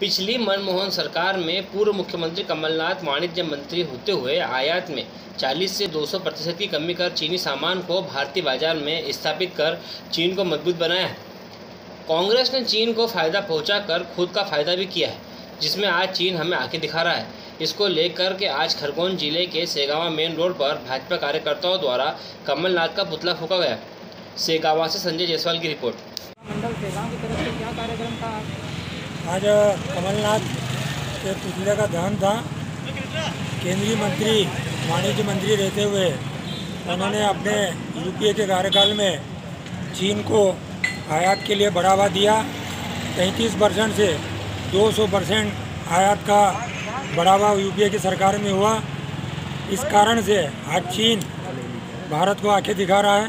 पिछली मनमोहन सरकार में पूर्व मुख्यमंत्री कमलनाथ वाणिज्य मंत्री होते हुए आयात में 40 से 200 प्रतिशत की कमी कर चीनी सामान को भारतीय बाज़ार में स्थापित कर चीन को मज़बूत बनाया है। कांग्रेस ने चीन को फ़ायदा पहुंचाकर खुद का फ़ायदा भी किया है, जिसमें आज चीन हमें आँखें दिखा रहा है। इसको लेकर के आज खरगोन ज़िले के सेगावा मेन रोड पर भाजपा कार्यकर्ताओं द्वारा कमलनाथ का पुतला फूका गया। सेगावा से संजय जायसवाल की रिपोर्ट। मंडल की तरफ़ से क्या कार्यक्रम था? आज? कमलनाथ के पुतले का दहन था। केंद्रीय मंत्री, वाणिज्य मंत्री रहते हुए उन्होंने अपने यूपीए के कार्यकाल में चीन को आयात के लिए बढ़ावा दिया। तैंतीस परसेंट से 200 परसेंट आयात का बढ़ावा यूपीए की सरकार में हुआ। इस कारण से आज चीन भारत को आँखें दिखा रहा है।